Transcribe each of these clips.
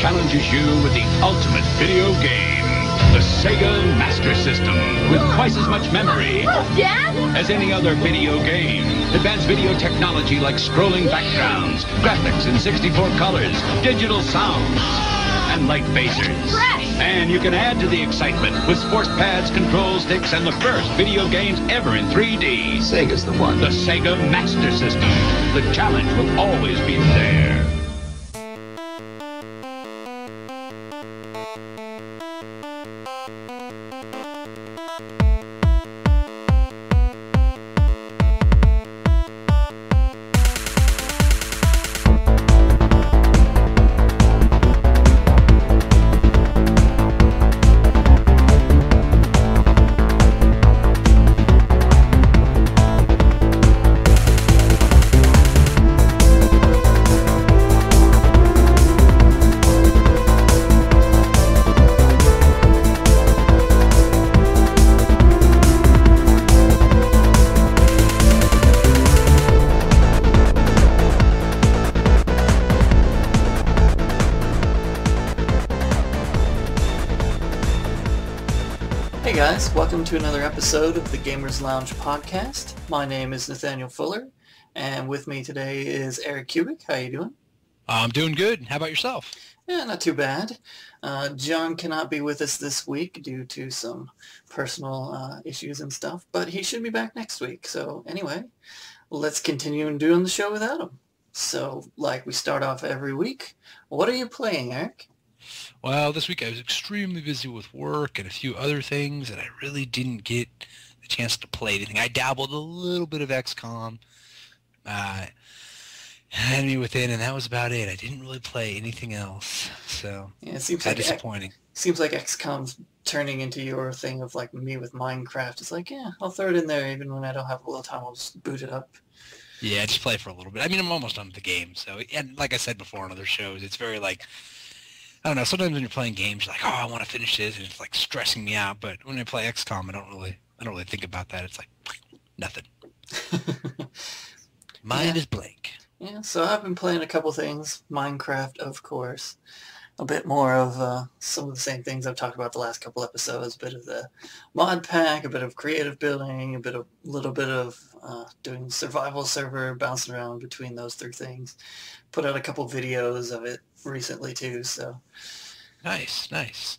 challenges you with the ultimate video game. The Sega Master System, with twice as much memory Oh, as any other video game. Advanced video technology like scrolling backgrounds, graphics in 64 colors, digital sounds, and light phasers. Fresh. And you can add to the excitement with sports pads, control sticks, and the first video games ever in 3D. Sega's the one. The Sega Master System. The challenge will always be there. To another episode of the Gamers Lounge podcast. My name is Nathanael Fuller, and with me today is Erik Kubik. How you doing? I'm doing good. How about yourself? Yeah, not too bad. Uh, John cannot be with us this week due to some personal uh, issues and stuff, but he should be back next week. So anyway, let's continue doing the show without him. So, like we start off every week, what are you playing, Erik? Well, this week I was extremely busy with work and a few other things, and I really didn't get the chance to play anything. I dabbled a little bit of XCOM, uh, Enemy Within, and that was about it. I didn't really play anything else, so Yeah, it seems kind like of disappointing. seems like XCOM's turning into your thing of like me with Minecraft. It's like, yeah, I'll throw it in there even when I don't have a little time. I'll just boot it up. Yeah, just play for a little bit. I mean, I'm almost done with the game, so and like I said before on other shows, it's very like I don't know. Sometimes when you're playing games, you're like, oh, I want to finish this, and it's like stressing me out. But when I play XCOM, I don't really, I don't really think about that. It's like nothing. Mind Yeah. is blank. yeah, so I've been playing a couple things. Minecraft, of course. A bit more of uh, some of the same things I've talked about the last couple episodes. A bit of the mod pack, a bit of creative building, a bit of little bit of uh, doing survival server, bouncing around between those three things. Put out a couple videos of it recently too, so Nice, nice.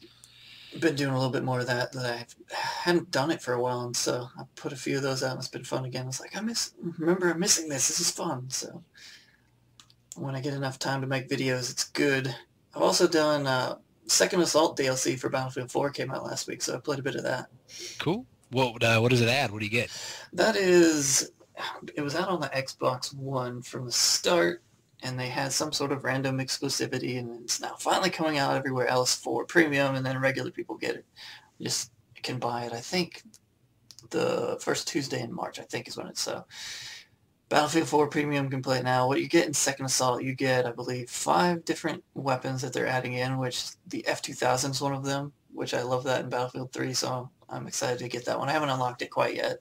been doing a little bit more of that that I hadn't done it for a while, and so I put a few of those out, and it's been fun again. I was like I miss, remember I'm missing this. This is fun. So when I get enough time to make videos, it's good. I've also done uh, Second Assault DLC for Battlefield 4 came out last week, so I played a bit of that. Cool. What uh, what does it add? What do you get? That is, it was out on the Xbox One from the start, and they had some sort of random exclusivity, and it's now finally coming out everywhere else for premium, and then regular people get it. Just can buy it. I think the first Tuesday in March, I think, is when it's so. Battlefield 4 Premium can play now. What you get in Second Assault, you get, I believe, five different weapons that they're adding in, which the F-2000 is one of them, which I love that in Battlefield 3, so I'm excited to get that one. I haven't unlocked it quite yet.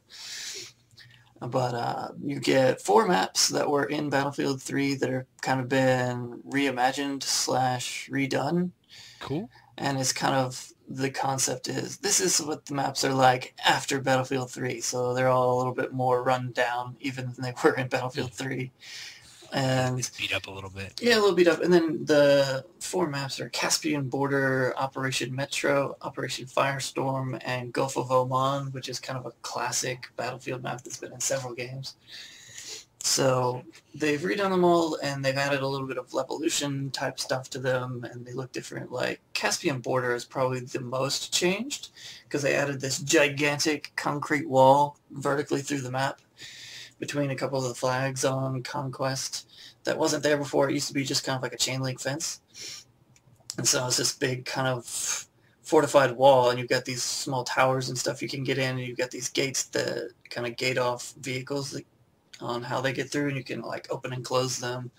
But uh, you get four maps that were in Battlefield 3 that are kind of been reimagined slash redone. Cool. And it's kind of, the concept is, this is what the maps are like after Battlefield 3. So they're all a little bit more run down even than they were in Battlefield 3. And It's beat up a little bit. yeah, a little beat up. And then the four maps are Caspian Border, Operation Metro, Operation Firestorm, and Gulf of Oman, which is kind of a classic battlefield map that's been in several games. So they've redone them all, and they've added a little bit of Levolution type stuff to them, and they look different. Like Caspian Border is probably the most changed because they added this gigantic concrete wall vertically through the map between a couple of the flags on Conquest that wasn't there before. It used to be just kind of like a chain link fence. And so it's this big kind of fortified wall and you've got these small towers and stuff you can get in and you've got these gates that kind of gate off vehicles that, on how they get through and you can like open and close them.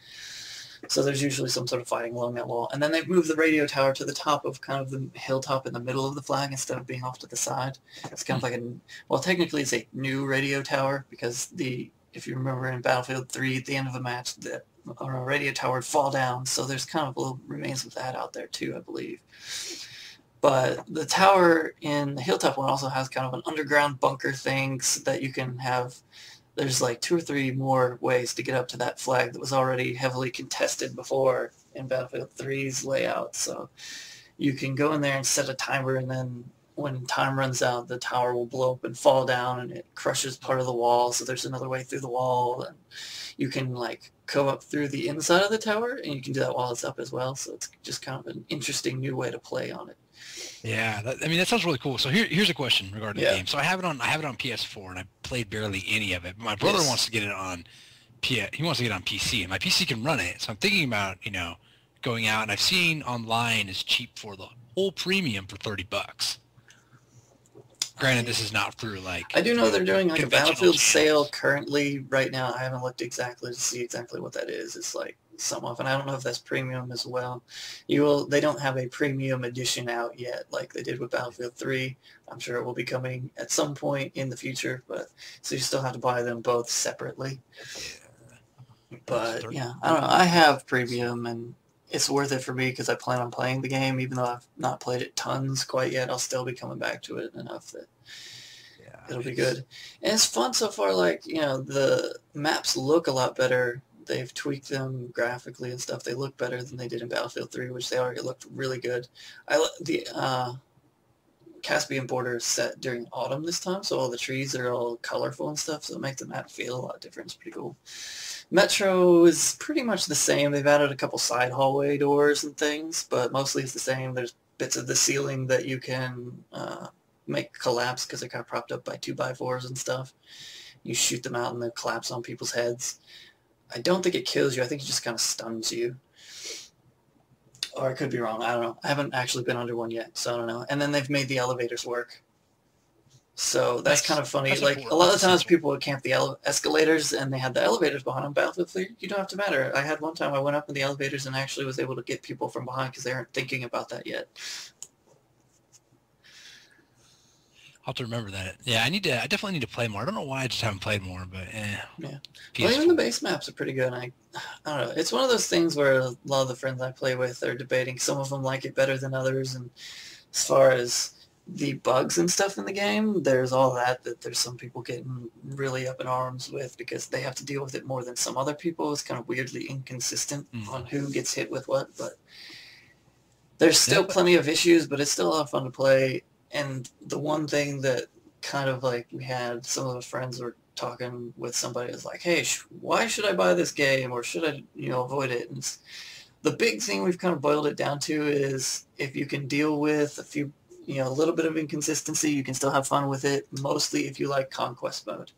So there's usually some sort of fighting along that wall. And then they've moved the radio tower to the top of kind of the hilltop in the middle of the flag instead of being off to the side. It's kind of like a, well, technically it's a new radio tower because the, if you remember in Battlefield 3, at the end of a match, the or a radio tower would fall down. So there's kind of a little remains of that out there too, I believe. But the tower in the Hilltop one also has kind of an underground bunker thing so that you can have there's like two or three more ways to get up to that flag that was already heavily contested before in Battlefield 3's layout. So you can go in there and set a timer and then when time runs out, the tower will blow up and fall down and it crushes part of the wall. So there's another way through the wall and you can like go up through the inside of the tower and you can do that while it's up as well. So it's just kind of an interesting new way to play on it. Yeah, that, I mean that sounds really cool. So here, here's a question regarding Yeah. the game. So I have it on I have it on PS4 and I played barely any of it. But my brother Yes. wants to get it on P. He wants to get it on PC, and my PC can run it. So I'm thinking about you know going out, and I've seen online is cheap for the whole premium for thirty bucks. Granted, this is not through like I do know they're doing like a Battlefield sale currently right now. I haven't looked exactly to see exactly what that is. It's like some of, and I don't know if that's premium as well. You will. They don't have a premium edition out yet, like they did with Battlefield 3. I'm sure it will be coming at some point in the future, but so you still have to buy them both separately. Yeah. But yeah, I don't know. I have premium, and it's worth it for me because I plan on playing the game, even though I've not played it tons quite yet. I'll still be coming back to it enough that yeah, it'll be good. And it's fun so far. Like you know, the maps look a lot better. They've tweaked them graphically and stuff. They look better than they did in Battlefield 3, which they already looked really good. I the uh, Caspian border is set during autumn this time, so all the trees are all colorful and stuff. So it makes the map feel a lot different. It's pretty cool. Metro is pretty much the same. They've added a couple side hallway doors and things, but mostly it's the same. There's bits of the ceiling that you can uh, make collapse because they're kind of propped up by two by fours and stuff. You shoot them out and they collapse on people's heads. I don't think it kills you. I think it just kind of stuns you. Or I could be wrong. I don't know. I haven't actually been under one yet, so I don't know. And then they've made the elevators work. So that's kind of funny. Like important. a lot of times essential. people would camp the escalators and they had the elevators behind them. Battlefield 3, you don't have to matter. I had one time I went up in the elevators and actually was able to get people from behind because they aren't thinking about that yet. I'll have to remember that. Yeah, I need to. I definitely need to play more. I don't know why I just haven't played more, but eh. Yeah. PS4. Well, even the base maps are pretty good. I, I don't know. It's one of those things where a lot of the friends I play with are debating. Some of them like it better than others, and as far as the bugs and stuff in the game, there's all that that there's some people getting really up in arms with because they have to deal with it more than some other people. It's kind of weirdly inconsistent Mm. on who gets hit with what, but there's still Yeah, but- plenty of issues, but it's still a lot of fun to play. And the one thing that kind of like we had some of the friends were talking with somebody is like, hey, sh- why should I buy this game or should I, you know, avoid it? And the big thing we've kind of boiled it down to is if you can deal with a few, you know, a little bit of inconsistency, you can still have fun with it. Mostly if you like conquest mode,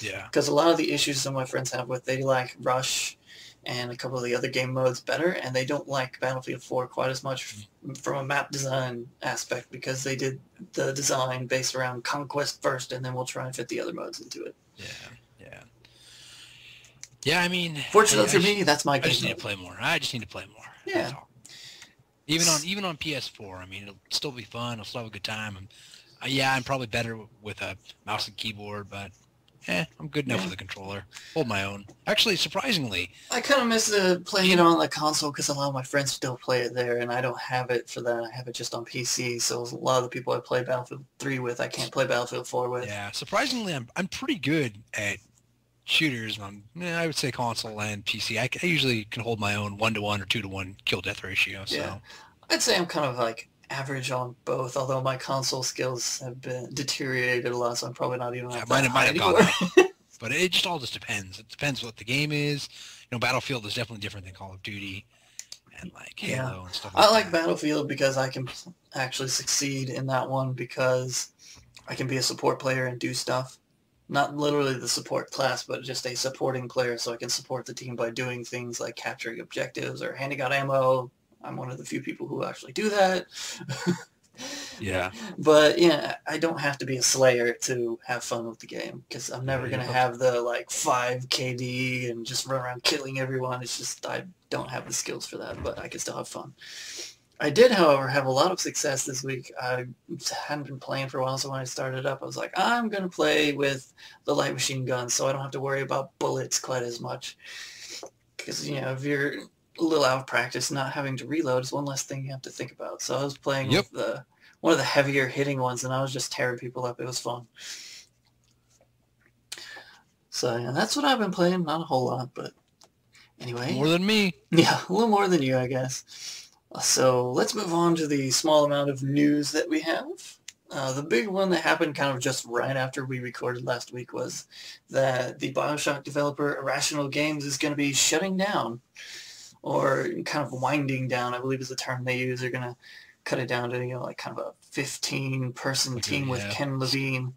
Yeah. because a lot of the issues some of my friends have with they like Rush and a couple of the other game modes better, and they don't like Battlefield 4 quite as much f- from a map design aspect because they did the design based around conquest first, and then we'll try and fit the other modes into it. Yeah. Yeah. Yeah. I mean, Fortunately I- for I me, that's my I game just need to play more. I just need to play more. Yeah. Even on even on PS4, I mean, it'll still be fun. I'll still have a good time. And uh, yeah, I'm probably better with a mouse and keyboard, but eh, I'm good enough Yeah. with a controller. Hold my own. Actually, surprisingly, I kind of miss the playing it on the console because a lot of my friends still play it there, and I don't have it for that. I have it just on PC, so a lot of the people I play Battlefield 3 with, I can't play Battlefield 4 with. yeah, surprisingly, I'm I'm pretty good at shooters on eh, I would say console and PC. I usually can hold my own one to one or two to one kill death ratio. So Yeah. I'd say I'm kind of like average on both, although my console skills have been deteriorated a lot, so I'm probably not even Yeah, mine- high have gone anymore. but it just all just depends. It depends what the game is. You know, Battlefield is definitely different than Call of Duty and like Yeah. Halo and stuff. Like I like that. Battlefield because I can actually succeed in that one because I can be a support player and do stuff. Not literally the support class, but just a supporting player, so I can support the team by doing things like capturing objectives or handing out ammo. I'm one of the few people who actually do that. Yeah. But yeah, I don't have to be a slayer to have fun with the game because I'm never Yeah, gonna have the like five KD and just run around killing everyone. It's just I don't have the skills for that, but I can still have fun. I did, however, have a lot of success this week. I hadn't been playing for a while, so when I started up, I was like, I'm gonna play with the light machine gun, so I don't have to worry about bullets quite as much. because you know if you're a little out of practice, not having to reload is one less thing you have to think about. So I was playing Yep. with the one of the heavier hitting ones, and I was just tearing people up. It was fun. So yeah, that's what I've been playing. Not a whole lot, but anyway. More than me. Yeah, a little more than you, I guess. So let's move on to the small amount of news that we have. Uh, the big one that happened kind of just right after we recorded last week was that the Bioshock developer Irrational Games is going to be shutting down, or kind of winding down, I believe is the term they use. They're going to cut it down to, you know, like kind of a 15-person Okay, team with yeah. Ken Levine.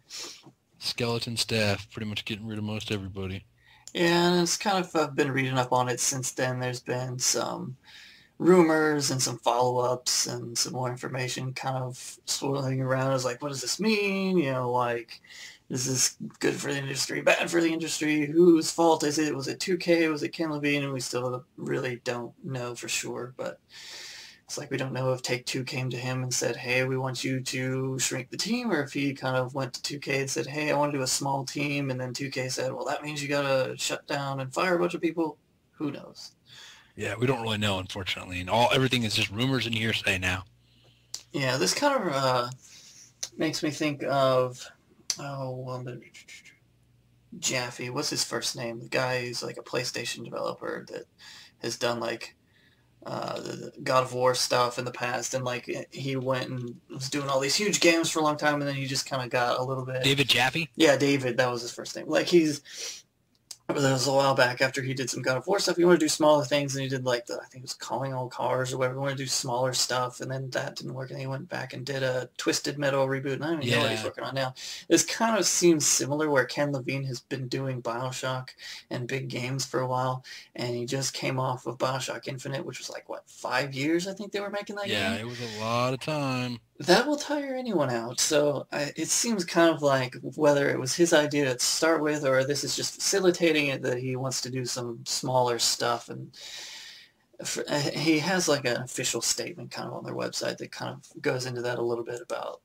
Skeleton staff, pretty much getting rid of most everybody. Yeah, and it's kind of I've been reading up on it since then. There's been some rumors and some follow-ups and some more information kind of swirling around. It's like, what does this mean? You know, like, is this good for the industry, bad for the industry? Whose fault is it? Was it 2K? Was it Ken Levine? And we still really don't know for sure, but it's like we don't know if Take-Two came to him and said, hey, we want you to shrink the team, or if he kind of went to 2K and said, hey, I want to do a small team, and then 2K said, well, that means you got to shut down and fire a bunch of people. Who knows? Yeah, we don't really know, unfortunately, and all everything is just rumors and hearsay now. Yeah, this kind of uh, makes me think of, oh, um, Jaffe. What's his first name? The guy who's like a PlayStation developer that has done like uh, the God of War stuff in the past, and like he went and was doing all these huge games for a long time, and then he just kind of got a little bit. David Jaffe. Yeah, David, that was his first name. Like he's that was a while back after he did some God of War stuff. He wanted to do smaller things, and he did like the I think it was calling all cars or whatever. He wanted to do smaller stuff, and then that didn't work, and he went back and did a Twisted Metal reboot. And I don't even know what he's working on now. This kind of seems similar, where Ken Levine has been doing Bioshock and big games for a while, and he just came off of Bioshock Infinite, which was like what five years I think they were making that Yeah, game it was a lot of time. That will tire anyone out. So I, it seems kind of like whether it was his idea to start with or this is just facilitating it that he wants to do some smaller stuff. And for, uh, he has like an official statement kind of on their website that kind of goes into that a little bit about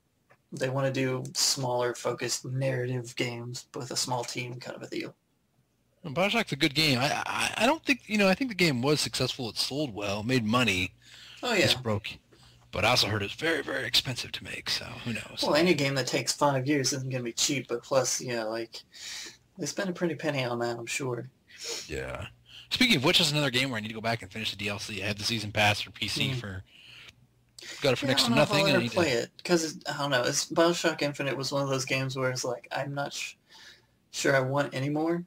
they want to do smaller focused narrative games with a small team kind of a deal. And Bioshock's a good game. I, I I don't think you know. I think the game was successful. It sold well, made money. Oh yeah. Just broke. But I also heard it's very very expensive to make. So who knows? Well, any game that takes five years isn't going to be cheap, but plus, yeah, like they spend a pretty penny on that, I'm sure. Yeah. Speaking of which, is another game where I need to go back and finish the DLC. I had the season pass for PC Mm. for got it for Yeah, next to don't know if nothing. I'll ever need to- play it because I don't know. It's Bioshock Infinite was one of those games where it's like I'm not sh- sure I want any more.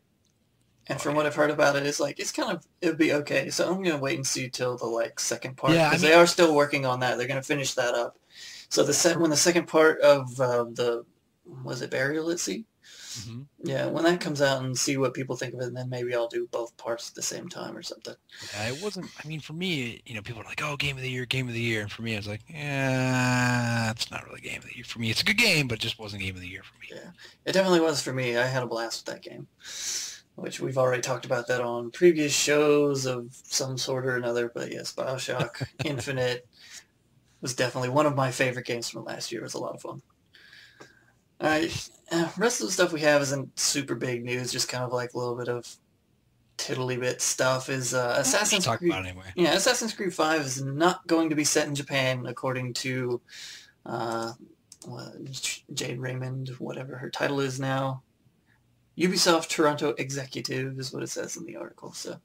And Oh, from what I've heard about it, it's like it's kind of it'd be okay. So I'm gonna wait and see till the like second part Yeah, I because mean- they are still working on that. They're gonna finish that up. So the set when the second part of uh, the was it Burial at Sea? Mhm. Yeah, when that comes out and see what people think of it, and then maybe I'll do both parts at the same time or something. Yeah, it wasn't. I mean, for me, you know, people are like, "Oh, game of the year, game of the year," and for me, I was like, "Yeah, it's not really game of the year for me. It's a good game, but it just wasn't game of the year for me." Yeah, it definitely was for me. I had a blast with that game, which we've already talked about that on previous shows of some sort or another. But yes, Bioshock Infinite was definitely one of my favorite games from last year. It was a lot of fun. All right, uh, rest of the stuff we have isn't super big news. Just kind of like a little bit of tiddly bit stuff. Is uh, Assassin's talk Creed? about it anyway. Yeah, Assassin's Creed 5 is not going to be set in Japan, according to uh, Jade Raymond, whatever her title is now. Ubisoft Toronto Executive is what it says in the article. So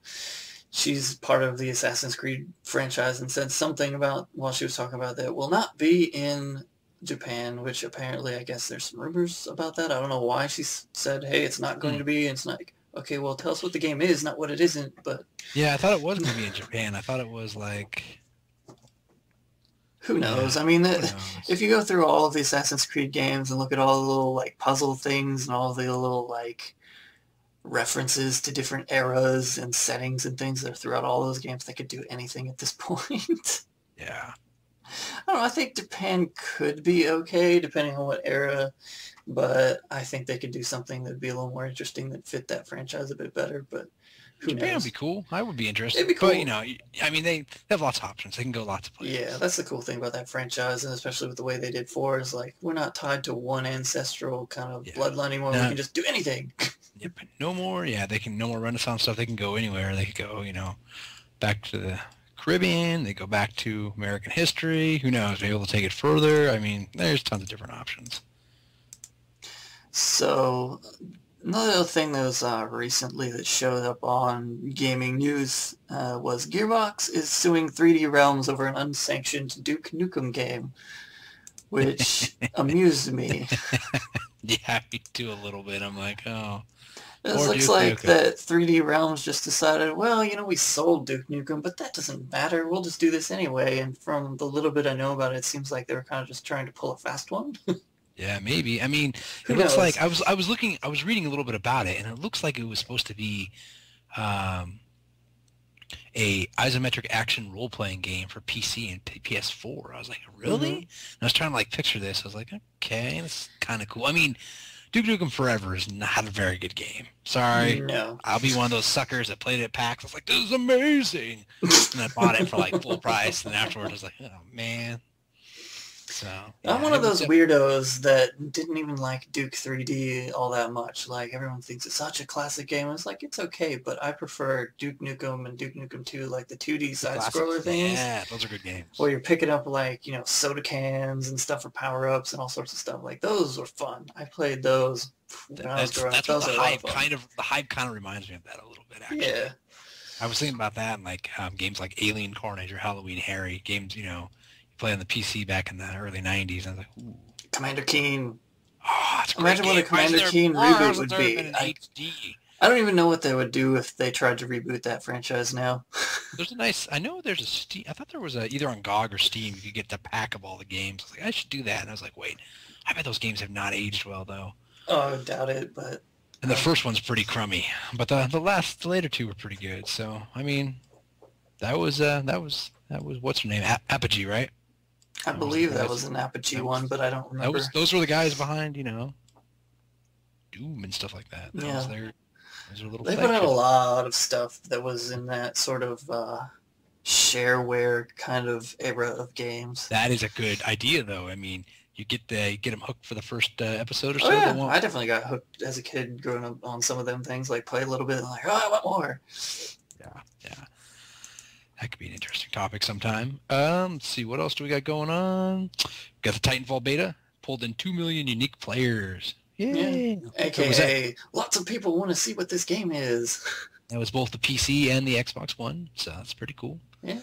she's part of the Assassin's Creed franchise and said something about, while she was talking about that, will not be in Japan, which apparently, I guess there's some rumors about that. I don't know why she said, hey, it's not going Hmm. to be. It's not, okay, well, tell us what the game is, not what it isn't, but Yeah, I thought it was going to be in Japan. I thought it was like, who knows? I mean, that, knows? if you go through all of the Assassin's Creed games and look at all the little like puzzle things and all the little like references to different eras and settings and things that are throughout all those games, they could do anything at this point. yeah, I don't know. I think Japan could be okay depending on what era, but I think they could do something that'd be a little more interesting that fit that franchise a bit better. But who Japan knows? would be cool. I would be interested. It'd be But you know, I mean, they, they have lots of options. They can go lots of places. Yeah, that's the cool thing about that franchise, and especially with the way they did four, is like we're not tied to one ancestral kind of Yeah. bloodline anymore. We can just do anything. But no more. Yeah, they can no more Renaissance stuff. They can go anywhere. They could go, you know, back to the Caribbean. They go back to American history. Who knows? Maybe they'll take it further. I mean, there's tons of different options. So another thing that was uh, recently that showed up on gaming news uh, was Gearbox is suing 3D Realms over an unsanctioned Duke Nukem game, which amused me. yeah, me too a little bit. I'm like, oh. It looks Duke like Nukem. that 3D Realms just decided, well, you know, we sold Duke Nukem, but that doesn't matter. We'll just do this anyway. And from the little bit I know about it, it seems like they were kind of just trying to pull a fast one. Yeah, maybe. I mean, Who it looks knows? like I was I was looking I was reading a little bit about it, and it looks like it was supposed to be um, a isometric action role playing game for PC and PS4. I was like, really? Mhm. And I was trying to like picture this. I was like, okay, this is kind of cool. I mean, Duke Nukem Forever is not a very good game. Sorry. No. I'll be one of those suckers that played it at PAX. I was like, this is amazing. and I bought it for like full price. And afterwards, I was like, oh, man. So I'm one of those weirdos that didn't even like Duke 3D all that much. Like everyone thinks it's such a classic game. It's like it's okay, but I prefer Duke Nukem and Duke Nukem 2, like the 2D side scroller things. Yeah, those are good games. Where you're picking up like, you know, soda cans and stuff for power ups and all sorts of stuff. Like those were fun. I played those when I was That's, growing up. that's what the are a lot hype kind of the hype kind of reminds me of that a little bit actually. Yeah. I was thinking about that and like um, games like Alien Carnage or Halloween Harry games, you know, play on the PC back in the early '90s. I was like, ooh, Commander Keen. oh, it's a great Imagine what a game. Why is Commander Keen reboot would be? I- HD? I don't even know what they would do if they tried to reboot that franchise now. There's a nice. I know there's a Steam. I thought there was a either on GOG or Steam. You could get the pack of all the games. I was like, I should do that. And I was like, wait, I bet those games have not aged well though. Oh, I doubt it, but And the Oh. first one's pretty crummy, but the the last, the later two were pretty good. So I mean, that was uh that was that was what's her name? A- Apogee, right? I believe that was- an Apogee that was- one, but I don't remember. was those were the guys behind, you know, Doom and stuff like that. That was Yeah. their little. They put out a lot of stuff that was in that sort of uh, shareware kind of era of games. That is a good idea, though. I mean, you get the you get them hooked for the first uh, episode or so. Oh they yeah, I definitely got hooked as a kid growing up on some of them things. Like play a little bit and like, oh, I want more. Yeah, yeah. That could be an interesting topic sometime. Um, let's see, what else do we got going on? Got the Titanfall beta. Pulled in two million unique players. Yay! Was that- AKA, lots of people want to see what this game is. That was both the PC and the Xbox One, so that's pretty cool. Yeah.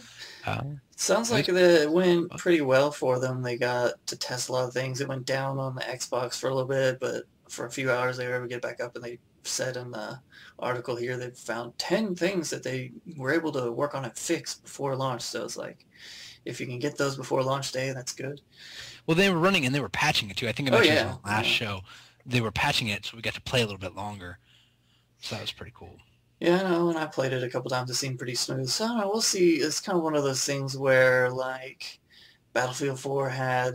Uh, Sounds like it went pretty well for them. They got to test a lot of things. It went down on the Xbox for a little bit, but for a few hours they were able to get back up and they said in the article here they found 10 things that they were able to work on and fix before launch. So it's like, if you can get those before launch day, that's good. well, they were running and they were patching it too. I think I Oh, mentioned yeah. this on the last Yeah. show. They were patching it, so we got to play a little bit longer. So that was pretty cool. Yeah, I know, and I played it a couple times. It seemed pretty smooth. So I don't know, we'll see. It's kind of one of those things where, like, Battlefield 4 had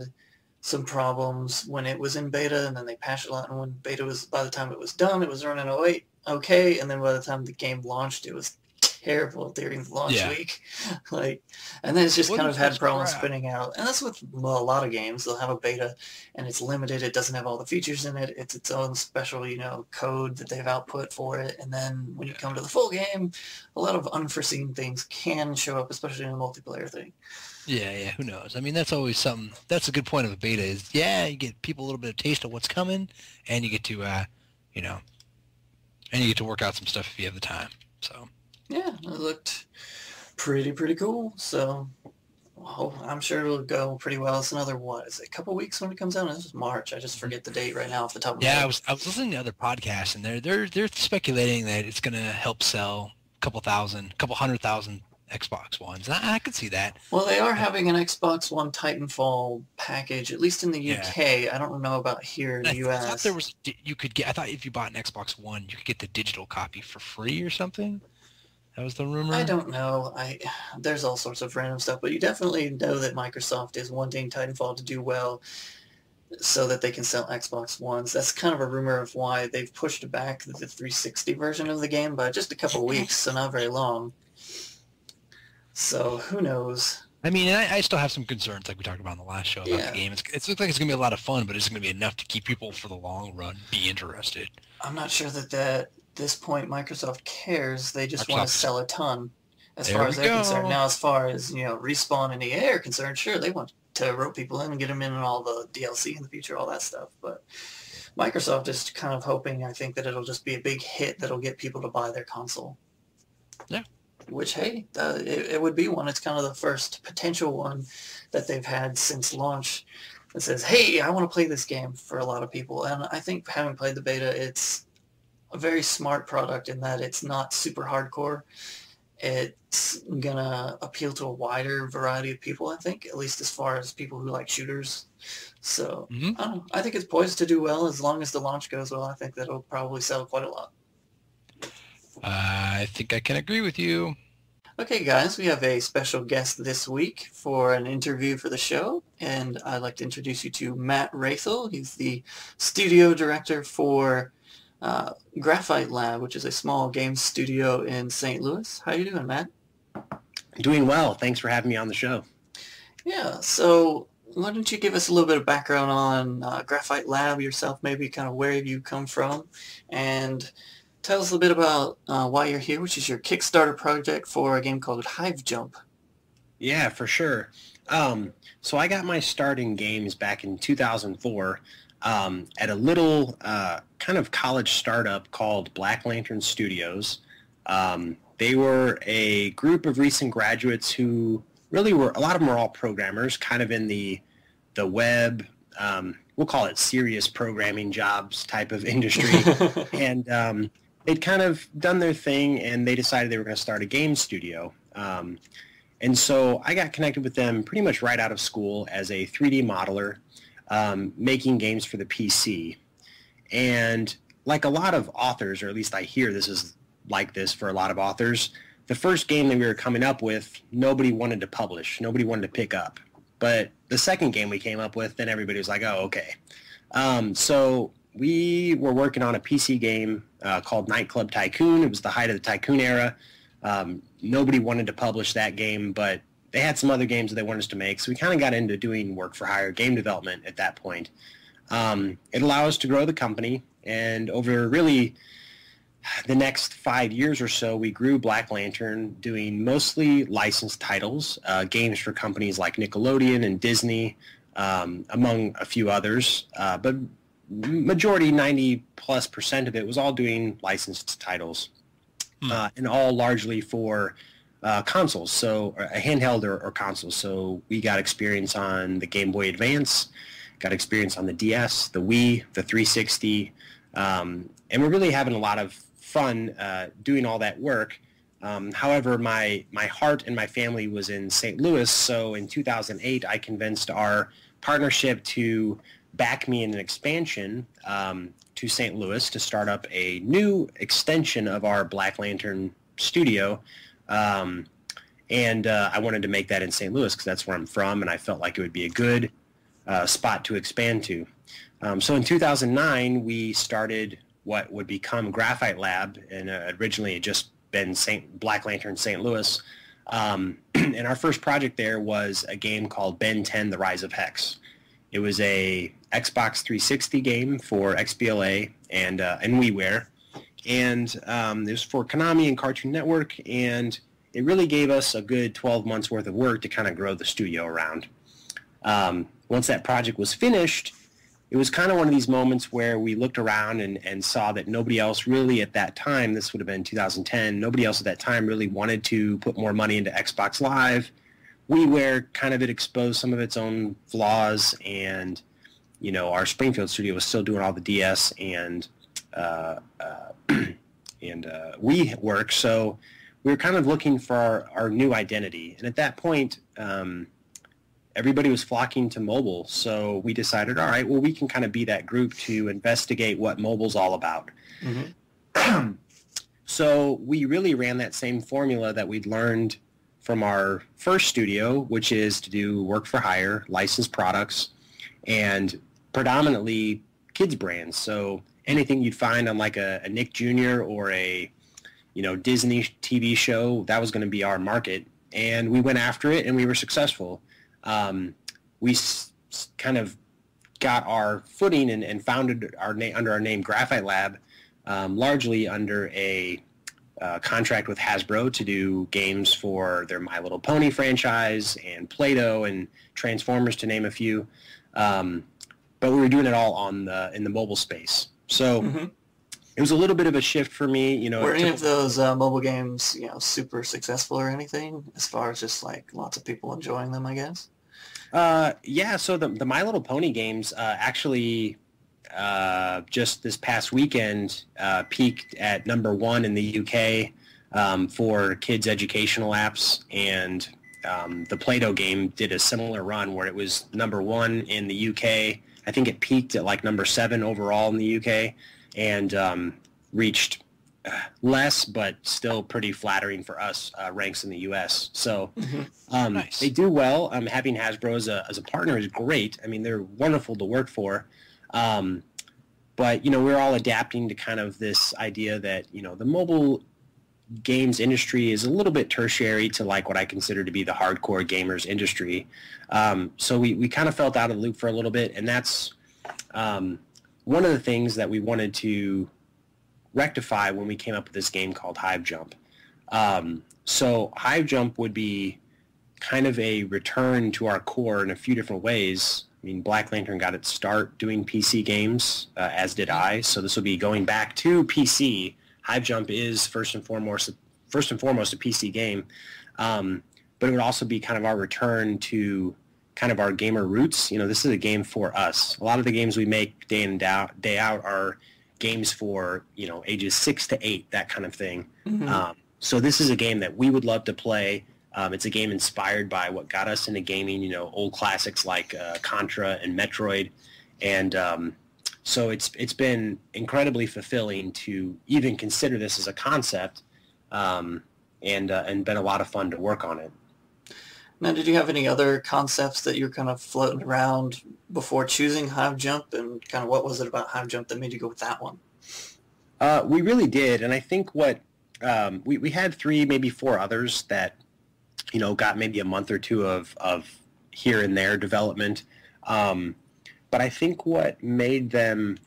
some problems when it was in beta, and then they patched a lot. And when beta was, by the time it was done, it was running away okay, and then by the time the game launched, it was terrible during the launch Yeah. week. like, and then it's just What kind of had problems crap? spinning out. And that's with a lot of games. They'll have a beta, and it's limited. It doesn't have all the features in it. It's its own special, you know, code that they've output for it. And then when you come to the full game, a lot of unforeseen things can show up, especially in a multiplayer thing. Yeah, yeah. Who knows? I mean, that's always something. That's a good point of a beta. Is yeah, you get people a little bit of taste of what's coming, and you get to, uh, you know, and you get to work out some stuff if you have the time. So Yeah, it looked pretty, pretty cool. So well, I'm sure it'll go pretty well. It's another, what, is it a couple weeks when it comes out? This is March. I just forget the date right now off the top of my yeah, I was I was listening to other podcasts, and they're they're they're speculating that it's going to help sell a couple thousand, a couple hundred thousand Xbox Ones. I, I could see that. Well, they are having an Xbox One Titanfall package, at least in the Yeah. UK. I don't know about here in I, the I thought US. there was you could get. I thought if you bought an Xbox One, you could get the digital copy for free or something. That was the rumor. I don't know. I there's all sorts of random stuff, but you definitely know that Microsoft is wanting Titanfall to do well, so that they can sell Xbox Ones. That's kind of a rumor of why they've pushed back the 360 version of the game by just a couple weeks, so not very long. So who knows? I mean, I, I still have some concerns, like we talked about in the last show about Yeah. the game. It's, it's looks like it's gonna be a lot of fun, but it's gonna be enough to keep people for the long run be interested. I'm not sure that that this point Microsoft cares. They just want to sell a ton as There far as they're go. concerned. Now, as far as, you know, Respawn and EA are concerned, sure, they want to rope people in and get them in on all the DLC in the future, all that stuff. But Microsoft is kind of hoping, I think, that it'll just be a big hit that'll get people to buy their console. Yeah. Which, hey, uh, it, it would be one. It's kind of the first potential one that they've had since launch that says, hey, I want to play this game for a lot of people. And I think having played the beta, it's a very smart product in that it's not super hardcore. It's going to appeal to a wider variety of people, I think, at least as far as people who like shooters. So, Mhm. I don't know. I think it's poised to do well as long as the launch goes well. I think that it'll probably sell quite a lot. I think I can agree with you. Okay, guys, we have a special guest this week for an interview for the show, and I'd like to introduce you to Matt Raithel. He's the studio director for uh, Graphite Lab, which is a small game studio in St. Louis. How are you doing, Matt? Doing well. Thanks for having me on the show. Yeah, so why don't you give us a little bit of background on uh, Graphite Lab yourself, maybe kind of where you come from, and tell us a bit about uh, why you're here, which is your Kickstarter project for a game called Hive Jump. Yeah, for sure. Um, so I got my start in games back in 2004 um, at a little uh, kind of college startup called Black Lantern Studios. Um, they were a group of recent graduates who really were, a lot of them were all programmers, kind of in the, the web, um, we'll call it serious programming jobs type of industry. and um, they'd kind of done their thing and they decided they were going to start a game studio. Um, and so I got connected with them pretty much right out of school as a 3D modeler, um, making games for the PC. And like a lot of authors, or at least I hear this is like this for a lot of authors, the first game that we were coming up with, nobody wanted to publish. Nobody wanted to pick up. But the second game we came up with, then everybody was like, oh, okay. Um, so we were working on a PC game uh, called Nightclub Tycoon. It was the height of the Tycoon era. Um, nobody wanted to publish that game, but they had some other games that they wanted us to make. So we kind of got into doing work for hire game development at that point. Um, it allowed us to grow the company, and over really the next five years or so, we grew Black Lantern doing mostly licensed titles, uh, games for companies like Nickelodeon and Disney, um, among a few others. Uh, but majority, 90 plus percent of it was all doing licensed titles, Hmm. uh, and all largely for uh, consoles, so a handheld or, or console. So we got experience on the Game Boy Advance, got experience on the DS, the Wii, the 360, um, and we're really having a lot of fun uh, doing all that work. Um, however, my my heart and my family was in St. Louis, so in 2008 I convinced our partnership to back me in an expansion um, to St. Louis to start up a new extension of our Black Lantern studio. Um, and uh, I wanted to make that in St. Louis because that's where I'm from, and I felt like it would be a good uh, spot to expand to. Um, so in 2009, we started what would become Graphite Lab, and uh, originally it just been Saint Black Lantern St. Louis. Um, and our first project there was a game called Ben 10: The Rise of Hex. It was a Xbox 360 game for XBLA and uh, and WiiWare, and um, it was for Konami and Cartoon Network, and it really gave us a good 12 months worth of work to kind of grow the studio around. Um, once that project was finished, it was kind of one of these moments where we looked around and, and saw that nobody else really at that time, this would have been 2010, nobody else at that time really wanted to put more money into Xbox Live. WiiWare kind of it exposed some of its own flaws and, you know, our Springfield studio was still doing all the DS and uh, uh, and uh, Wii work. So we were kind of looking for our, our new identity. And at that point, um, everybody was flocking to mobile. So we decided, all right, well, we can kind of be that group to investigate what mobile's all about. Mhm. so we really ran that same formula that we'd learned from our first studio, which is to do work for hire, licensed products, and predominantly kids brands. So anything you'd find on like a, a Nick Jr. or a you know Disney TV show, that was going to be our market, and we went after it, and we were successful. Um, we kind of got our footing and, and founded our name under our name Graphite Lab um, largely under a uh, contract with Hasbro to do games for their My Little Pony franchise and Play-Doh and Transformers, to name a few. Um, but we were doing it all on the in the mobile space. So Mhm. it was a little bit of a shift for me. You know, Were any of those uh, mobile games, you know, super successful or anything? As far as just like lots of people enjoying them, I guess. Uh, yeah. So the the My Little Pony games uh, actually uh, just this past weekend uh, peaked at number one in the UK um, for kids educational apps, and um, the Play-Doh game did a similar run where it was number one in the UK. I think it peaked at like number seven overall in the UK, and um, reached uh, less but still pretty flattering for us uh, ranks in the US. So um, Nice. They do well. Um, having Hasbro as a, as a partner is great. I mean, they're wonderful to work for. Um, but, you know, we're all adapting to kind of this idea that, you know, the mobile games industry is a little bit tertiary to like what I consider to be the hardcore gamers industry. Um, so we, we kind of felt out of the loop for a little bit. And that's um, one of the things that we wanted to rectify when we came up with this game called Hive Jump. Um, so Hive Jump would be kind of a return to our core in a few different ways. I mean, Black Lantern got its start doing PC games, uh, as did I. So this will be going back to PC. Hive Jump is first and foremost, first and foremost a PC game, um, but it would also be kind of our return to kind of our gamer roots. You know, this is a game for us. A lot of the games we make day in out, day out are games for you know ages six to eight, that kind of thing. Mhm. Um, so this is a game that we would love to play. Um, it's a game inspired by what got us into gaming, you know, old classics like uh, Contra and Metroid, and um, so it's it's been incredibly fulfilling to even consider this as a concept, um, and uh, and been a lot of fun to work on it. Now, did you have any other concepts that you were kind of floating around before choosing Hive Jump, and kind of what was it about Hive Jump that made you go with that one? Uh, we really did, and I think what um, we we had three, maybe four others that you know got maybe a month or two of of here and there development. Um, but I think what made them,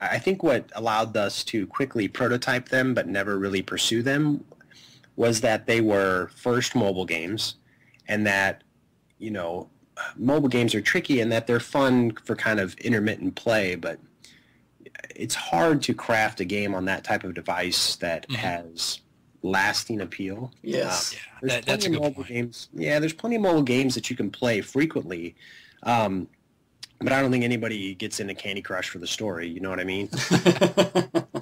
I think what allowed us to quickly prototype them but never really pursue them was that they were first mobile games, and that you know mobile games are tricky and that they're fun for kind of intermittent play, but it's hard to craft a game on that type of device that Mhm. has lasting appeal. Yes. Yeah, There's that, that's a plenty good of mobile point. games. Yeah, there's plenty of mobile games that you can play frequently, um, but I don't think anybody gets into Candy Crush for the story. You know what I mean?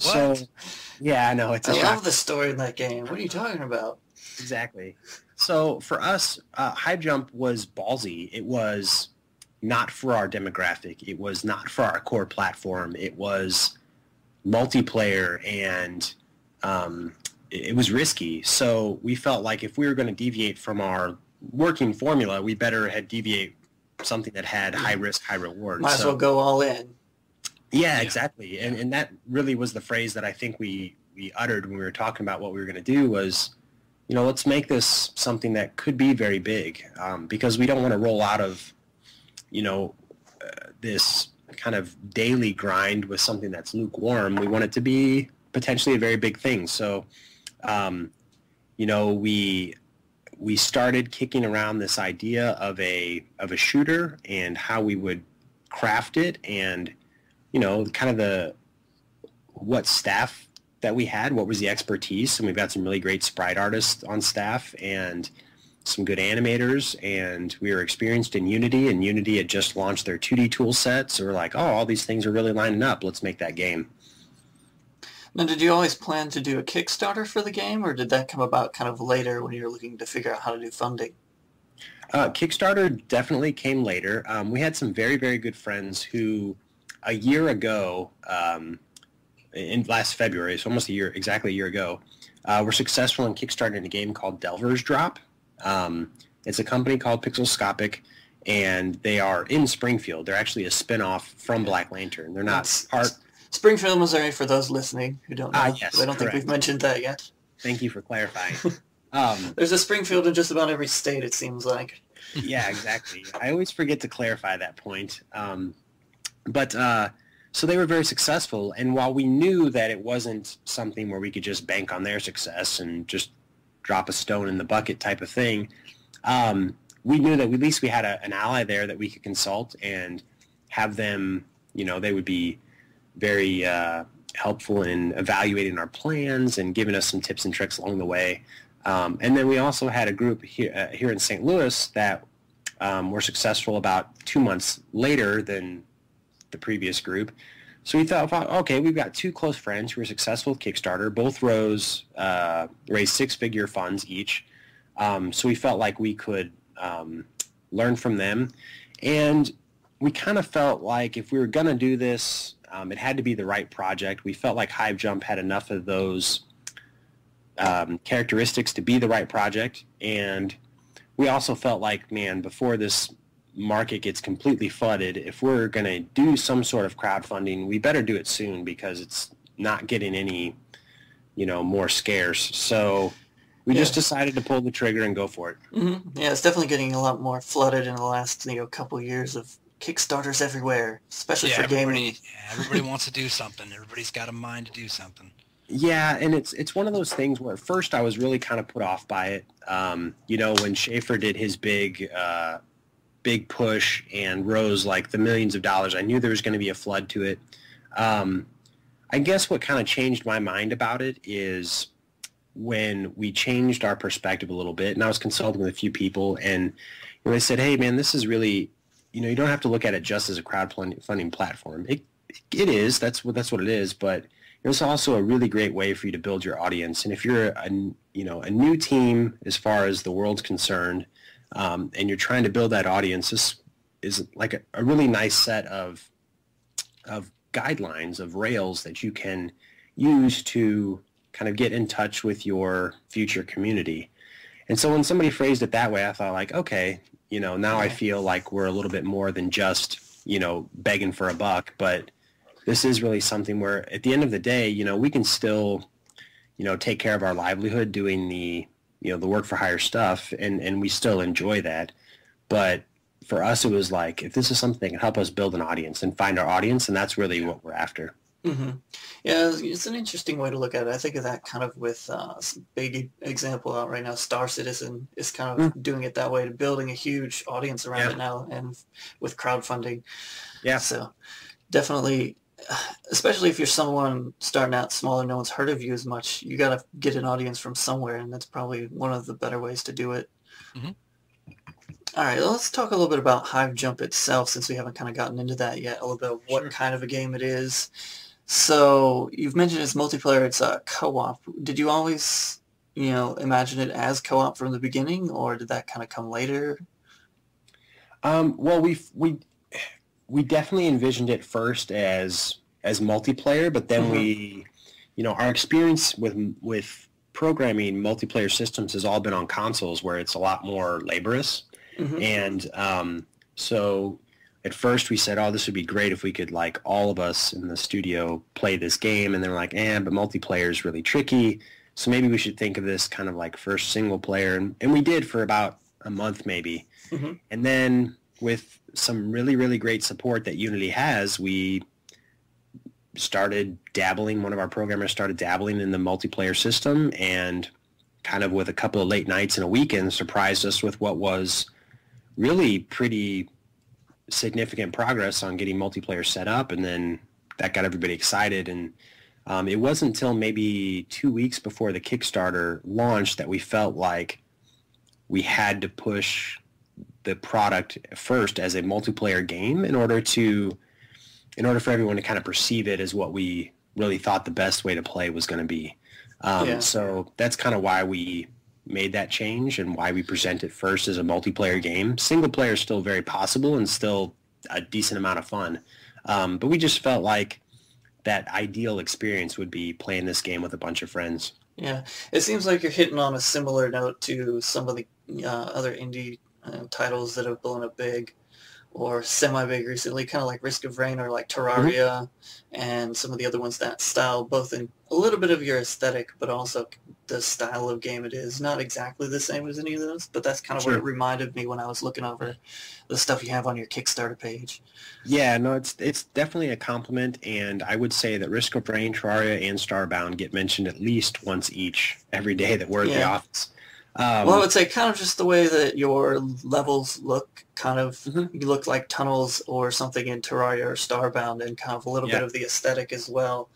So, yeah, I know it's a I shock. love the story in that game. What are you talking about? Exactly. So for us, uh, Hive Jump was ballsy. It was not for our demographic. It was not for our core platform. It was multiplayer and um, it, it was risky. So we felt like if we were going to deviate from our working formula, we better had deviate something that had high risk, high reward. Might as well go all in. yeah, Yeah. exactly. And and that really was the phrase that I think we we uttered when we were talking about what we were going to do was, you know, let's make this something that could be very big um, because we don't want to roll out of, you know, uh, this kind of daily grind with something that's lukewarm. We want it to be potentially a very big thing. So, um, you know, we we started kicking around this idea of a of a shooter and how we would craft it and you know, kind of the what staff that we had, what was the expertise, and we've got some really great sprite artists on staff and some good animators, and we were experienced in Unity, and Unity had just launched their 2D tool set, so we're like, oh, all these things are really lining up. Let's make that game. Now, did you always plan to do a Kickstarter for the game, or did that come about kind of later when you were looking to figure out how to do funding? Uh, Kickstarter definitely came later. Um, we had some very, very good friends who, a year ago, um, in last February, so almost a year, exactly a year ago, uh, were successful in kickstarting a game called Delver's Drop. Um, it's a company called Pixelscopic, and they are in Springfield. They're actually a spin-off from Black Lantern. They're not It's- part. Springfield, Missouri, for those listening who don't know. Ah, yes, I don't think we've mentioned that yet. Thank you for clarifying. um, There's a Springfield in just about every state, it seems like. yeah, exactly. I always forget to clarify that point. Um, but uh, so they were very successful. And while we knew that it wasn't something where we could just bank on their success and just drop a stone in the bucket type of thing, um, we knew that at least we had a, an ally there that we could consult and have them, you know, they would be very uh, helpful in evaluating our plans and giving us some tips and tricks along the way. Um, and then we also had a group here, uh, here in St. Louis that um, were successful about two months later than the previous group. So we thought, okay, we've got two close friends who are successful with Kickstarter. Both rose uh, raised six-figure funds each. Um, so we felt like we could um, learn from them, and we kind of felt like if we were going to do this, um, it had to be the right project. We felt like Hive Jump had enough of those um, characteristics to be the right project, and we also felt like, man, before this market gets completely flooded, if we're going to do some sort of crowdfunding, we better do it soon because it's not getting any, you know, more scarce. So we yeah. just decided to pull the trigger and go for it. Mm-hmm. Yeah, it's definitely getting a lot more flooded in the last you know couple years of Kickstarters everywhere, especially yeah, for gaming. Yeah, everybody wants to do something. Everybody's got a mind to do something. Yeah, and it's it's one of those things where at first I was really kind of put off by it. Um, you know, when Schafer did his big uh, big push and rose like the millions of dollars, I knew there was going to be a flood to it. Um, I guess what kind of changed my mind about it is when we changed our perspective a little bit, and I was consulting with a few people, and you know, they said, "Hey, man, this is really, you know, you don't have to look at it just as a crowdfunding funding platform. It it is. That's what that's what it is, but." it's also a really great way for you to build your audience. And if you're a you know a new team as far as the world's concerned, um, and you're trying to build that audience, this is like a, a really nice set of of guidelines of rails that you can use to kind of get in touch with your future community. And so when somebody phrased it that way, I thought like, okay, you know, now I feel like we're a little bit more than just, you know, begging for a buck, but this is really something where at the end of the day, you know, we can still, you know, take care of our livelihood doing the, you know, the work for hire stuff and, and we still enjoy that. But for us, it was like, if this is something that can help us build an audience and find our audience, and that's really what we're after. Mm-hmm. Yeah, it's an interesting way to look at it. I think of that kind of with uh, big example out right now. Star Citizen is kind of mm. doing it that way, building a huge audience around yeah. it now, and with crowdfunding. Yeah. So definitely especially if you're someone starting out small and no one's heard of you as much, you got to get an audience from somewhere, and that's probably one of the better ways to do it. Mm-hmm. All right, let's talk a little bit about Hive Jump itself, since we haven't kind of gotten into that yet. A little bit of what sure. kind of a game it is. So you've mentioned it's multiplayer. It's a co-op. Did you always, you know, imagine it as co-op from the beginning, or did that kind of come later? Um, well, we we we definitely envisioned it first as as multiplayer, but then mm-hmm. we, you know, our experience with with programming multiplayer systems has all been on consoles where it's a lot more laborious, mm-hmm. and um, so at first we said, oh, this would be great if we could like all of us in the studio play this game, and then we're like, eh, but multiplayer is really tricky. So maybe we should think of this kind of like first single player, and, and we did for about a month maybe, mm-hmm. and then with some really, really great support that Unity has, we started dabbling, one of our programmers started dabbling in the multiplayer system and kind of with a couple of late nights and a weekend surprised us with what was really pretty significant progress on getting multiplayer set up and then that got everybody excited and um, it wasn't until maybe two weeks before the Kickstarter launched that we felt like we had to push the product first as a multiplayer game in order to in order for everyone to kind of perceive it as what we really thought the best way to play was going to be. Um, yeah. So that's kind of why we made that change and why we present it first as a multiplayer game. Single player is still very possible and still a decent amount of fun. Um, but we just felt like that ideal experience would be playing this game with a bunch of friends. Yeah, it seems like you're hitting on a similar note to some of the uh, other indie uh, titles that have blown up big or semi-big recently, kind of like Risk of Rain or like Terraria mm-hmm. and some of the other ones that style, both in a little bit of your aesthetic, but also the style of game it is. Not exactly the same as any of those, but that's kind of what it reminded me when I was looking over the stuff you have on your Kickstarter page. Yeah, no, it's it's definitely a compliment, and I would say that Risk of Rain, Terraria, and Starbound get mentioned at least once each every day that we're at the office. Um, well, I would say kind of just the way that your levels look, kind of Mhm. you look like tunnels or something in Terraria or Starbound, and kind of a little Yeah. bit of the aesthetic as well.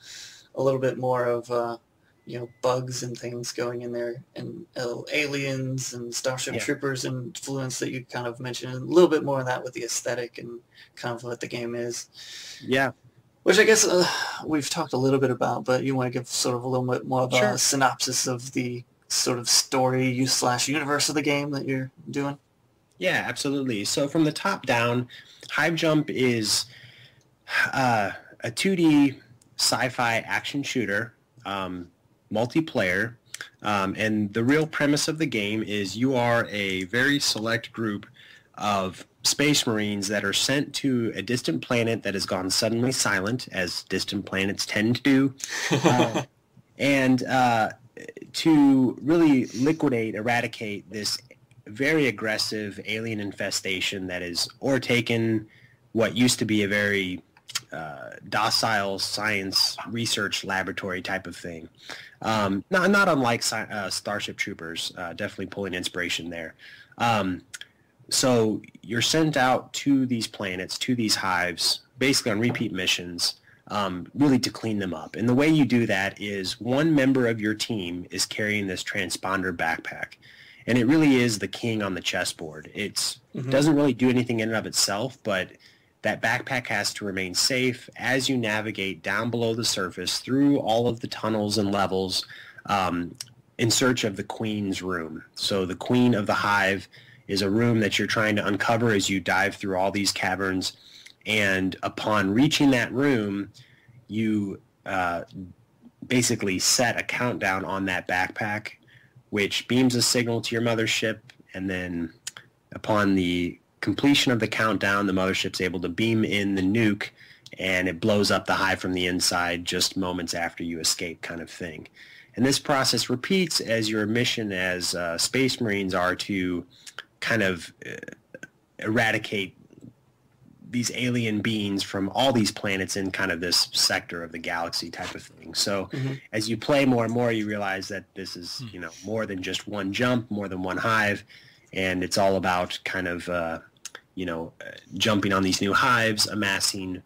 A little bit more of uh, you know bugs and things going in there, and uh, aliens and Starship Yeah. Troopers influence that you kind of mentioned. A little bit more of that with the aesthetic and kind of what the game is. yeah, Which I guess uh, we've talked a little bit about, but you want to give sort of a little bit more of Sure. a synopsis of the sort of story you slash universe of the game that you're doing. Yeah, absolutely. So from the top down, Hive Jump is uh, a 2D sci-fi action shooter, um, multiplayer, um, and the real premise of the game is you are a very select group of space marines that are sent to a distant planet that has gone suddenly silent, as distant planets tend to do, uh, and uh, to really liquidate, eradicate this very aggressive alien infestation that has overtaken what used to be a very uh, docile science research laboratory type of thing. Um, not, not unlike uh, Starship Troopers, uh, definitely pulling inspiration there. Um, so you're sent out to these planets, to these hives, basically on repeat missions, um, really to clean them up. And the way you do that is one member of your team is carrying this transponder backpack. And it really is the king on the chessboard. It's Mhm. doesn't really do anything in and of itself, but that backpack has to remain safe as you navigate down below the surface through all of the tunnels and levels um, in search of the queen's room. So the queen of the hive is a room that you're trying to uncover as you dive through all these caverns. And upon reaching that room, you uh, basically set a countdown on that backpack, which beams a signal to your mothership. And then upon the completion of the countdown, the mothership's able to beam in the nuke and it blows up the hive from the inside just moments after you escape kind of thing. And this process repeats as your mission as uh, space marines are to kind of uh, eradicate these alien beings from all these planets in kind of this sector of the galaxy type of thing. So Mhm. as you play more and more, you realize that this is, Hmm. you know, more than just one jump, more than one hive, and it's all about kind of, uh, you know, uh, jumping on these new hives, amassing,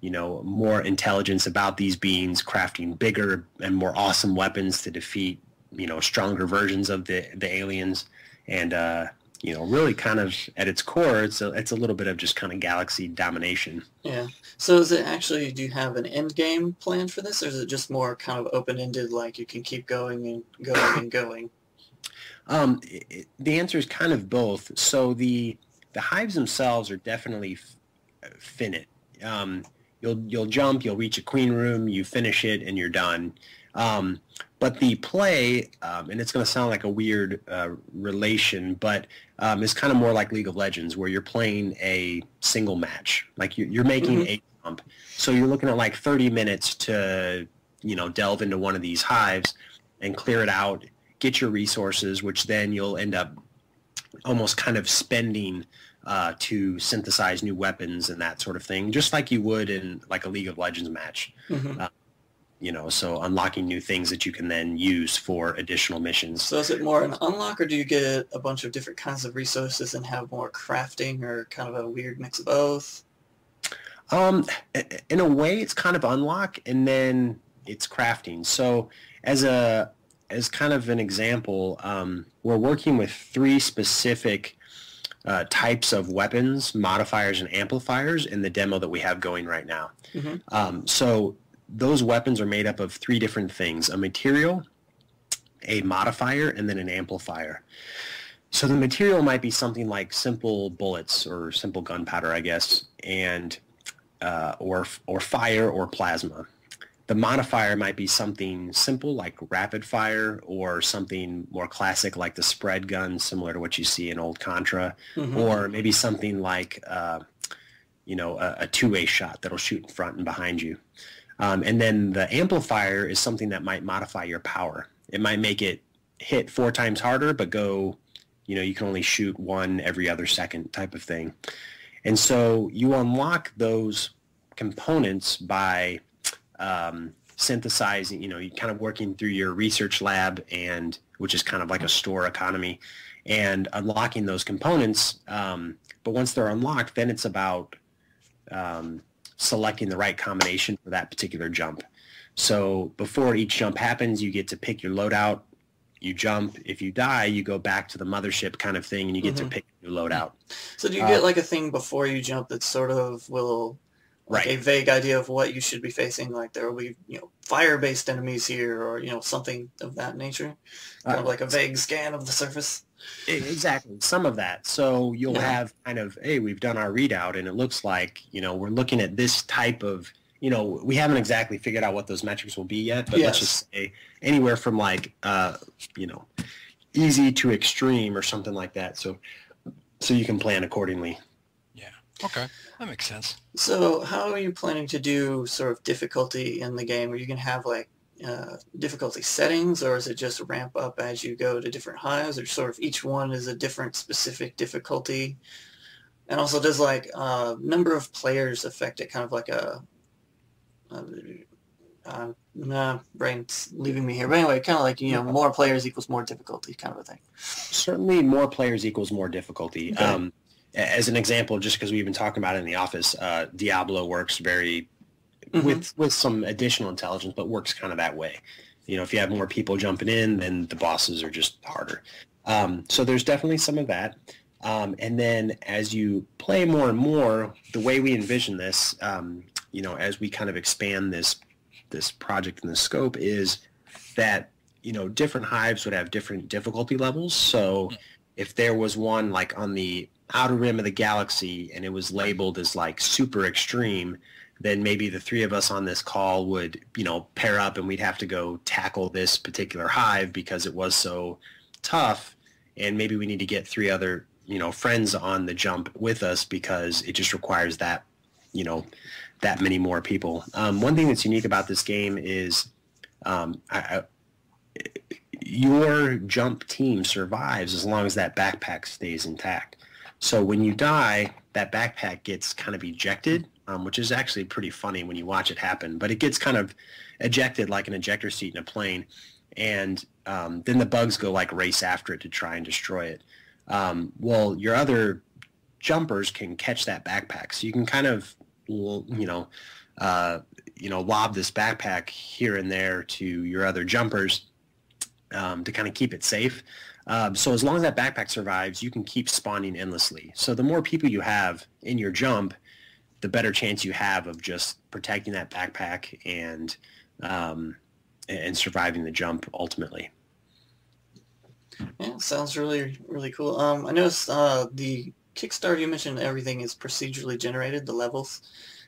you know, more intelligence about these beings, crafting bigger and more awesome weapons to defeat, you know, stronger versions of the the aliens, and uh, you know, really kind of at its core, it's a it's a little bit of just kind of galaxy domination. Yeah. So is it actually, do you have an end game plan for this, or is it just more kind of open-ended, like you can keep going and going and going? Um, i i the answer is kind of both. So the the hives themselves are definitely f- finite. Um, you'll you'll jump, you'll reach a queen room, you finish it, and you're done. Um, but the play, um, and it's going to sound like a weird uh, relation, but um, it's kind of more like League of Legends, where you're playing a single match. Like you're, you're making a jump, so you're looking at like 30 minutes to you know delve into one of these hives and clear it out get your resources, which then you'll end up almost kind of spending uh, to synthesize new weapons and that sort of thing, just like you would in like a League of Legends match. Mhm. You know, so unlocking new things that you can then use for additional missions. So is it more an unlock, or do you get a bunch of different kinds of resources and have more crafting, or kind of a weird mix of both? Um, in a way, it's kind of unlock, and then it's crafting. So, as a as kind of an example, um, we're working with three specific uh, types of weapons, modifiers, and amplifiers in the demo that we have going right now. Mhm. Um, so those weapons are made up of three different things: a material, a modifier, and then an amplifier. So the material might be something like simple bullets or simple gunpowder, I guess, and uh, or or fire or plasma. The modifier might be something simple like rapid fire or something more classic like the spread gun, similar to what you see in old Contra, Mhm. or maybe something like uh, you know a, a two-way shot that'll shoot in front and behind you. Um, and then the amplifier is something that might modify your power. It might make it hit four times harder, but go, you know, you can only shoot one every other second type of thing. And so you unlock those components by um, synthesizing, you know, you kind of working through your research lab and which is kind of like a store economy and unlocking those components. Um, but once they're unlocked, then it's about um, selecting the right combination for that particular jump. So before each jump happens, you get to pick your loadout. You jump. If you die, you go back to the mothership kind of thing, and you get Mhm. to pick your loadout. So do you Uh, get like a thing before you jump that sort of will like Right. a vague idea of what you should be facing? Like there will be you know fire-based enemies here, or you know something of that nature. Kind Uh, of like a vague scan of the surface. Exactly, some of that. So you'll Yeah. have kind of, hey, we've done our readout, and it looks like you know we're looking at this type of, you know, we haven't exactly figured out what those metrics will be yet, but let's just say anywhere from like, uh, you know, easy to extreme or something like that. So, so you can plan accordingly. Yeah. Okay. That makes sense. So how are you planning to do sort of difficulty in the game? Are you gonna have like uh, difficulty settings, or is it just ramp up as you go to different hives, or sort of each one is a different specific difficulty? And also, does like uh, number of players affect it? Kind of like a uh, uh, nah, brain's leaving me here. But anyway, kind of like you know, more players equals more difficulty, kind of a thing. Certainly, more players equals more difficulty. Okay. Um, a- as an example, just because we've been talking about it in the office, uh, Diablo works very Mhm. with with some additional intelligence, but works kind of that way. You know, if you have more people jumping in, then the bosses are just harder. Um, so there's definitely some of that. Um, and then as you play more and more, the way we envision this, um, you know, as we kind of expand this this project and the scope is that you know different hives would have different difficulty levels. So if there was one like on the outer rim of the galaxy and it was labeled as like super extreme, then maybe the three of us on this call would, you know, pair up and we'd have to go tackle this particular hive because it was so tough. And maybe we need to get three other, you know, friends on the jump with us because it just requires that, you know, that many more people. Um, one thing that's unique about this game is um, I, I, your jump team survives as long as that backpack stays intact. So when you die, that backpack gets kind of ejected, um, which is actually pretty funny when you watch it happen. But it gets kind of ejected like an ejector seat in a plane, and um, then the bugs go like race after it to try and destroy it. Um, well, your other jumpers can catch that backpack, so you can kind of, you know, uh, you know, lob this backpack here and there to your other jumpers um, to kind of keep it safe. Um, so as long as that backpack survives, you can keep spawning endlessly. So the more people you have in your jump, the better chance you have of just protecting that backpack and um, and surviving the jump ultimately. Yeah, sounds really really cool. Um, I noticed uh, the Kickstarter you mentioned everything is procedurally generated. The levels.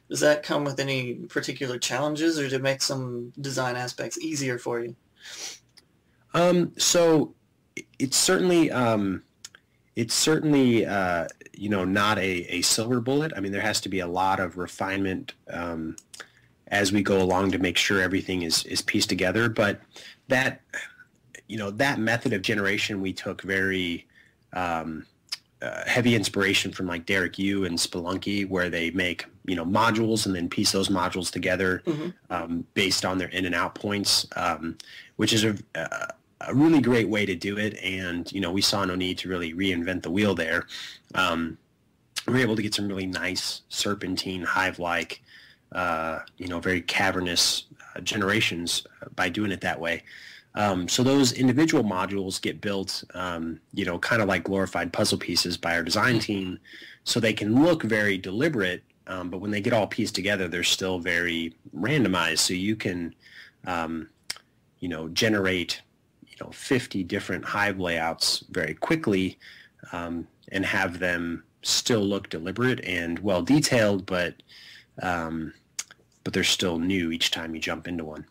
Does that come with any particular challenges, or to make some design aspects easier for you? Um, so it's certainly um, it's certainly uh, you know not a, a silver bullet. I mean, there has to be a lot of refinement um, as we go along to make sure everything is is pieced together. But that you know that method of generation we took very um, uh, heavy inspiration from like Derek Yu and Spelunky, where they make you know modules and then piece those modules together Mhm. um, based on their in and out points, um, which is a, a a really great way to do it. And you know we saw no need to really reinvent the wheel there. Um, we were able to get some really nice serpentine hive-like, uh, you know, very cavernous uh, generations by doing it that way. Um, so those individual modules get built, um, you know, kind of like glorified puzzle pieces by our design team, so they can look very deliberate. Um, but when they get all pieced together, they're still very randomized. So you can, um, you know, generate, know, 50 different hive layouts very quickly, um, and have them still look deliberate and well detailed, but um, but they're still new each time you jump into one.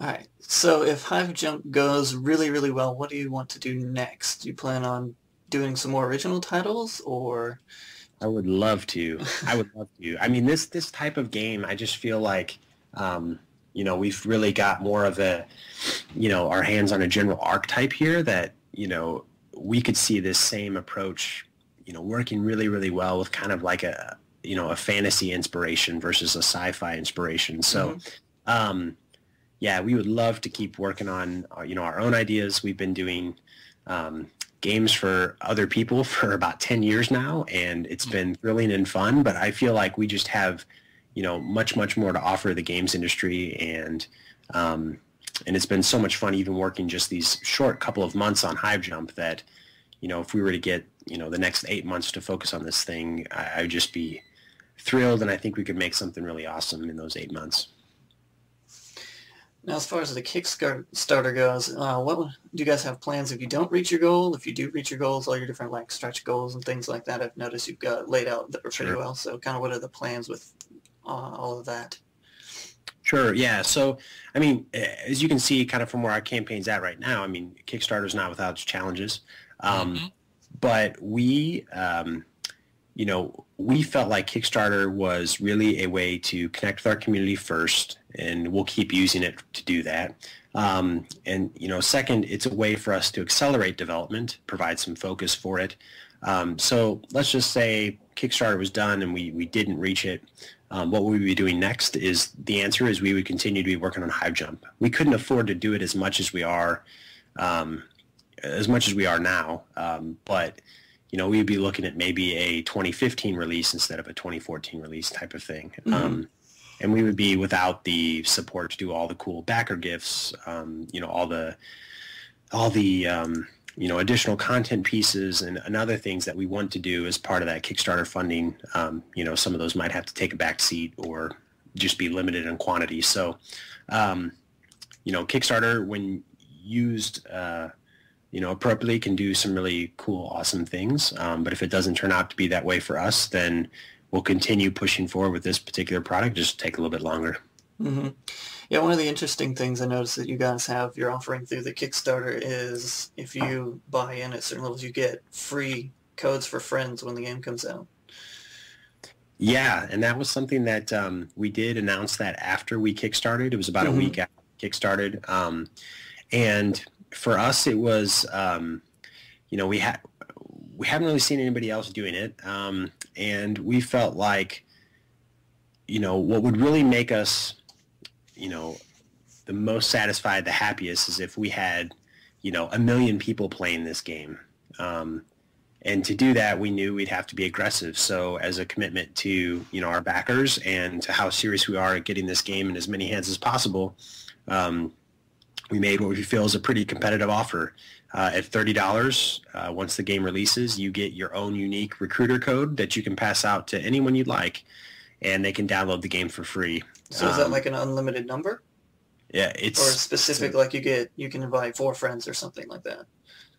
All right. So if Hive Jump goes really really well, what do you want to do next? Do you plan on doing some more original titles, or I would love to. I would love to. I mean, this this type of game, I just feel like, um, you know, we've really got more of a, you know, our hands on a general archetype here that, you know, we could see this same approach, you know, working really, really well with kind of like a, you know, a fantasy inspiration versus a sci-fi inspiration. So, mm-hmm. um, yeah, we would love to keep working on, uh, you know, our own ideas. We've been doing um, games for other people for about 10 years now, and it's been thrilling and fun, but I feel like we just have, you know, much, much more to offer the games industry. And, um, and it's been so much fun even working just these short couple of months on Hive Jump that, you know, if we were to get, you know, the next eight months to focus on this thing, I, I would just be thrilled. And I think we could make something really awesome in those eight months. Now, as far as the Kickstarter goes, uh, what do you guys have plans if you don't reach your goal? If you do reach your goals, all your different like stretch goals and things like that, I've noticed you've got laid out that pretty sure. well. So, kind of, what are the plans with all of that? Sure. Yeah. So, I mean, as you can see, kind of from where our campaign's at right now, I mean, Kickstarter's not without its challenges, um, mm-hmm. but we, um, you know, we felt like Kickstarter was really a way to connect with our community first, and we'll keep using it to do that. Um, and you know, second, it's a way for us to accelerate development, provide some focus for it. Um, so let's just say Kickstarter was done and we, we didn't reach it. Um, what we would be doing next is the answer is we would continue to be working on HiveJump. We couldn't afford to do it as much as we are, um, as much as we are now. Um, but you know, we'd be looking at maybe a 2015 release instead of a 2014 release type of thing. Mm-hmm. Um, and we would be without the support to do all the cool backer gifts, um, you know, all the, all the, um, you know, additional content pieces and, and, other things that we want to do as part of that Kickstarter funding. Um, you know, some of those might have to take a back seat or just be limited in quantity. So, um, you know, Kickstarter, when used, uh, you know, appropriately can do some really cool, awesome things. Um, but if it doesn't turn out to be that way for us, then we'll continue pushing forward with this particular product. Just take a little bit longer. Mm-hmm. Yeah, one of the interesting things I noticed that you guys have you're offering through the Kickstarter is if you buy in at certain levels, you get free codes for friends when the game comes out. Yeah, and that was something that um, we did announce that after we kickstarted. It was about mm-hmm. a week after we kickstarted, um, and for us, it was, um, you know, we had we haven't really seen anybody else doing it, um, and we felt like, you know, what would really make us, you know, the most satisfied, the happiest, is if we had, you know, a million people playing this game. Um, and to do that, we knew we'd have to be aggressive. So as a commitment to, you know, our backers and to how serious we are at getting this game in as many hands as possible, um, we made what we feel is a pretty competitive offer. Uh, at $30, uh, once the game releases, you get your own unique recruiter code that you can pass out to anyone you'd like, and they can download the game for free. So um, is that um, like an unlimited number? Yeah, it's or specific like you get you can invite four friends or something like that.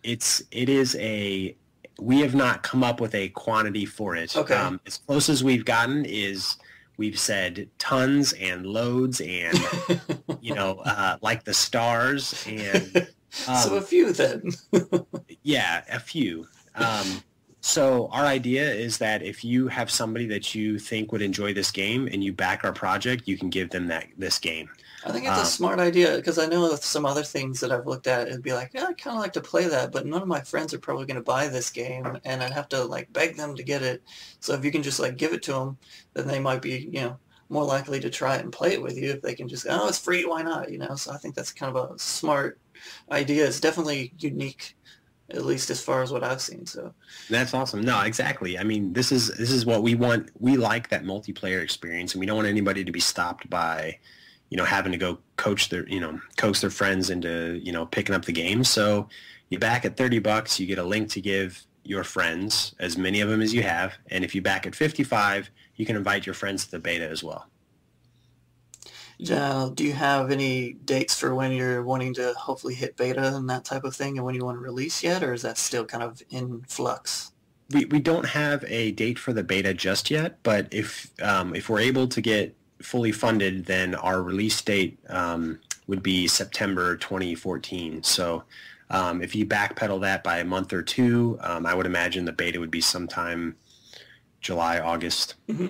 It's it is a we have not come up with a quantity for it. Okay. Um, as close as we've gotten is we've said tons and loads and you know uh, like the stars and um, so a few then yeah a few um, so our idea is that if you have somebody that you think would enjoy this game and you back our project you can give them that this game I think it's um, a smart idea because I know with some other things that I've looked at. It'd be like, yeah, I kind of like to play that, but none of my friends are probably going to buy this game, and I'd have to like beg them to get it. So if you can just like give it to them, then they might be, you know, more likely to try it and play it with you if they can just, oh, it's free, why not? You know. So I think that's kind of a smart idea. It's definitely unique at least as far as what I've seen. So that's awesome. No, exactly. I mean, this is this is what we want. We like that multiplayer experience, and we don't want anybody to be stopped by you know, having to go coach their, you know, coax their friends into, you know, picking up the game. So you back at 30 bucks, you get a link to give your friends, as many of them as you have. And if you back at 55, you can invite your friends to the beta as well. Uh, do you have any dates for when you're wanting to hopefully hit beta and that type of thing and when you want to release yet, or is that still kind of in flux? We, we don't have a date for the beta just yet, but if um, if we're able to get fully funded, then our release date um, would be September 2014. So um, if you backpedal that by a month or two, um, I would imagine the beta would be sometime July, August. Mm-hmm.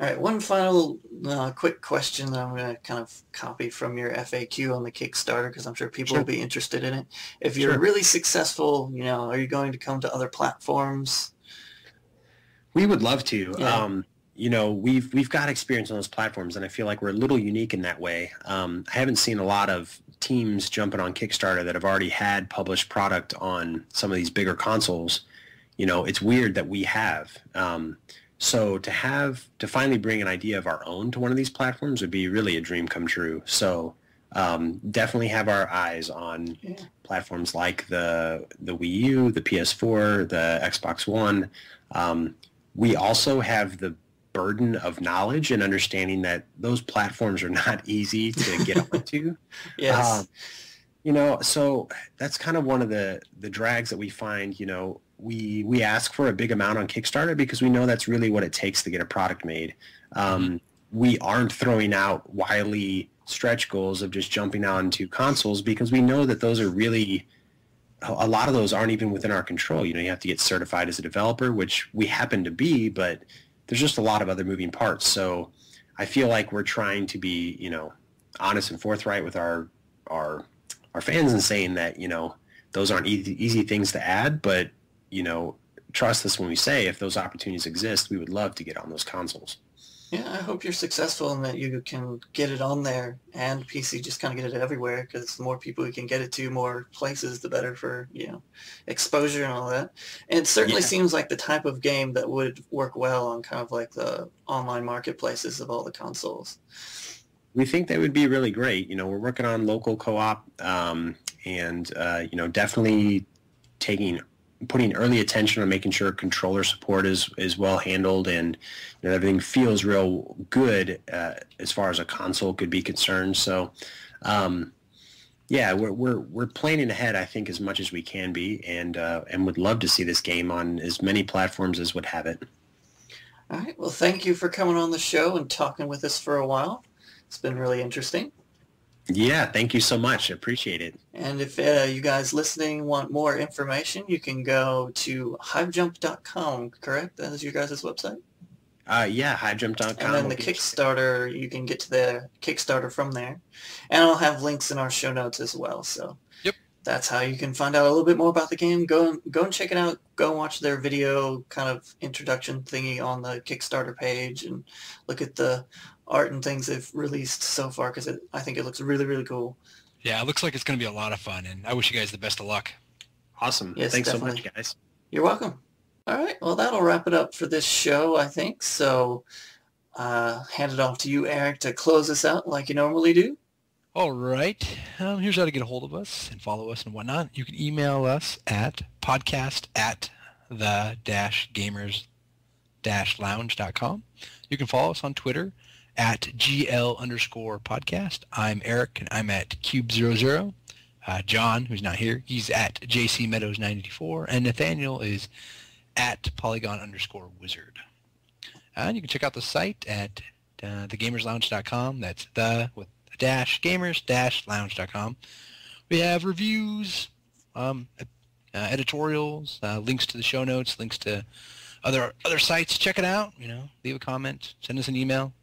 All right, one final uh, quick question that I'm going to kind of copy from your FAQ on the Kickstarter because I'm sure people Sure. will be interested in it. If you're Sure. really successful, you know, are you going to come to other platforms? We would love to. Yeah. Um, you know, we've we've got experience on those platforms, and I feel like we're a little unique in that way. Um, I haven't seen a lot of teams jumping on Kickstarter that have already had published product on some of these bigger consoles. You know, it's weird that we have. Um, so to have to finally bring an idea of our own to one of these platforms would be really a dream come true. So um, definitely have our eyes on Yeah. platforms like the the Wii U, the PS4, the Xbox One. Um, we also have the burden of knowledge and understanding that those platforms are not easy to get onto. Yes. Um, you know, so that's kind of one of the the drags that we find. You know, we we ask for a big amount on Kickstarter because we know that's really what it takes to get a product made. Um, We aren't throwing out wily stretch goals of just jumping onto consoles because we know that those are really a a lot of those aren't even within our control. You know, you have to get certified as a developer, which we happen to be, but there's just a lot of other moving parts. So I feel like we're trying to be, you know, honest and forthright with our our our fans and saying that you know those aren't easy, easy things to add, but you know trust us when we say if those opportunities exist, we would love to get on those consoles. Yeah, I hope you're successful and that you can get it on there and PC just kind of get it everywhere because the more people we can get it to, more places, the better for, you know, exposure and all that. And it certainly Yeah. seems like the type of game that would work well on kind of like the online marketplaces of all the consoles. We think that would be really great. You know, we're working on local co-op um, and uh, you know definitely taking putting early attention on making sure controller support is is well handled and you know, everything feels real good uh, as far as a console could be concerned. So, um, yeah, we're, we're we're planning ahead. I think as much as we can be, and uh, and would love to see this game on as many platforms as would have it. All right. Well, thank you for coming on the show and talking with us for a while. It's been really interesting. Yeah, thank you so much. I appreciate it. And if uh, you guys listening want more information, you can go to hivejump.com, correct? That is your guys' website? Uh, yeah, hivejump.com. And then will the Kickstarter, you can get to the Kickstarter from there. And I'll have links in our show notes as well. So Yep. that's how you can find out a little bit more about the game. Go and go and check it out. Go and watch their video kind of introduction thingy on the Kickstarter page and look at the art and things they've released so far because I think it looks really, really cool. Yeah, it looks like it's going to be a lot of fun, and I wish you guys the best of luck. Awesome. Yes, Thanks so much, guys. You're welcome. All right. Well, that'll wrap it up for this show, I think. So uh, hand it off to you, Erik, to close us out like you normally do. All right. Um, here's how to get a hold of us and follow us and whatnot. You can email us at podcast at the dash gamers dash lounge.com. You can follow us on Twitter at GL underscore podcast. I'm Erik and I'm at Cube00. Uh, John, who's not here, he's at JC Meadows 94. And Nathanael is at Polygon underscore wizard. And you can check out the site at uh, thegamerslounge.com. That's the with a dash gamers dash lounge.com. We have reviews, um, uh, editorials, uh, links to the show notes, links to other other sites. Check it out. You know, leave a comment, send us an email.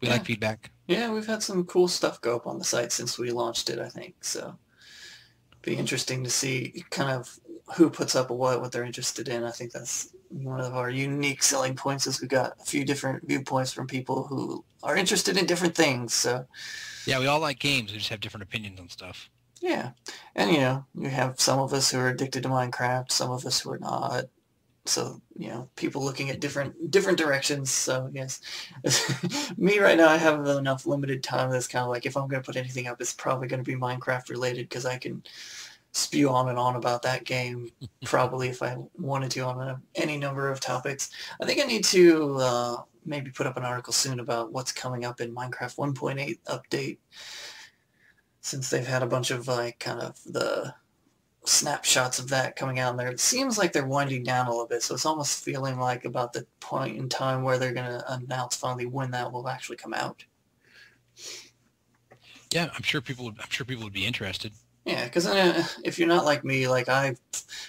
We Yeah. like feedback. Yeah, we've had some cool stuff go up on the site since we launched it, I think. So be interesting to see kind of who puts up what, what they're interested in. I think that's one of our unique selling points is we got a few different viewpoints from people who are interested in different things. So Yeah, we all like games. We just have different opinions on stuff. yeah. And you know, you have some of us who are addicted to Minecraft, some of us who are not. So, you know, people looking at different different directions. So yes. Me right now I have enough limited time that's kind of like if I'm gonna put anything up it's probably gonna be Minecraft related because I can spew on and on about that game probably if I wanted to on a, any number of topics. I think I need to uh, maybe put up an article soon about what's coming up in Minecraft 1.8 update since they've had a bunch of like kind of the snapshots of that coming out in there. It seems like they're winding down a little bit, so it's almost feeling like about the point in time where they're going to announce finally when that will actually come out. Yeah, I'm sure people. Would, I'm sure people would be interested. Yeah, because uh, if you're not like me, like I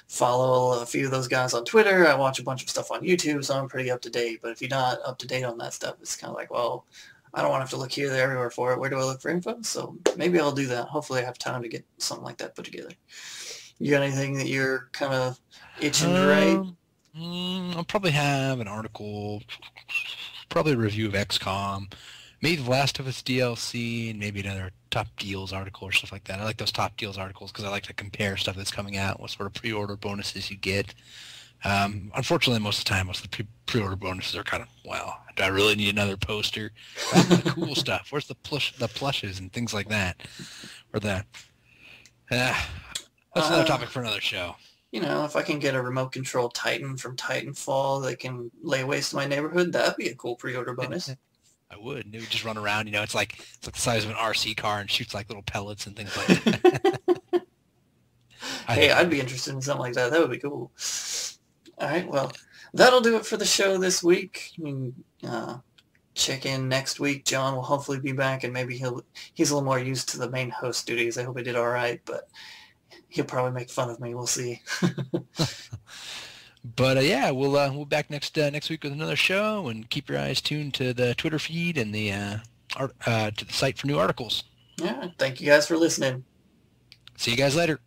follow a few of those guys on Twitter, I watch a bunch of stuff on YouTube, so I'm pretty up to date. But if you're not up to date on that stuff, it's kind of like, well, I don't want to have to look here, there, everywhere for it. Where do I look for info? So maybe I'll do that. Hopefully I have time to get something like that put together. You got anything that you're kind of itching to write? Um, mm, I'll probably have an article, probably a review of XCOM, maybe The Last of Us DLC, and maybe another top deals article or stuff like that. I like those top deals articles because I like to compare stuff that's coming out, what sort of pre-order bonuses you get. Um, unfortunately, most of the time, most of the pre- order bonuses are kind of, well, do I really need another poster? the cool stuff. Where's the plush, the plushes and things like that? Or the, uh, that's another uh, topic for another show. You know, if I can get a remote control Titan from Titanfall that can lay waste to my neighborhood, that'd be a cool pre-order bonus. I would. And it would just run around. You know, it's like it's like the size of an RC car and shoots like little pellets and things like that. hey, I'd be interested in something like that. That would be cool. All right, well, that'll do it for the show this week. I mean, uh, check in next week. John will hopefully be back, and maybe he'll he's a little more used to the main host duties. I hope he did all right, but he'll probably make fun of me. We'll see. But uh, yeah, we'll uh, we'll back next uh, next week with another show, and keep your eyes tuned to the Twitter feed and the uh, art, uh, to the site for new articles. Yeah, thank you guys for listening. See you guys later.